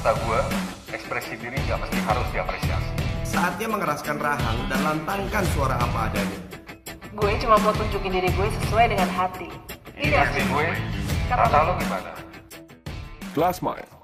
Kata gue, ekspresi diri gak mesti harus diapresiasi. Saatnya mengeraskan rahang dan lantangkan suara apa adanya. Gue cuma mau tunjukin diri gue sesuai dengan hati. Iya, gue, kata lo gimana? Glass Mile